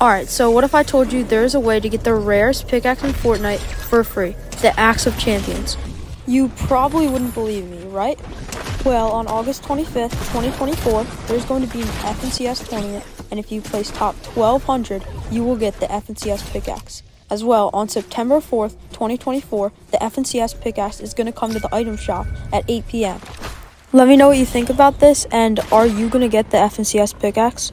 Alright, so what if I told you there's a way to get the rarest pickaxe in Fortnite for free? The Axe of Champions. You probably wouldn't believe me, right? Well, on August 25th, 2024, there's going to be an FNCS tournament, and if you place top 1200, you will get the FNCS pickaxe. As well, on September 4th, 2024, the FNCS pickaxe is going to come to the item shop at 8 p.m. Let me know what you think about this, and are you going to get the FNCS pickaxe?